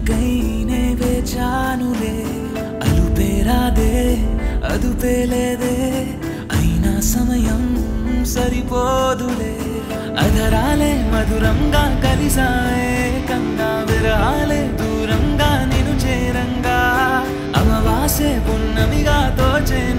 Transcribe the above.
నీకైనే వేచానులే అదు అదుపేలేదే అయినా సమయం సరిపోదులే. అధరాలే మధురంగా కలిసాయేకంగా విరాలే దూరంగా నేను చేరంగా. అమవాసే పున్నమిగా తోచే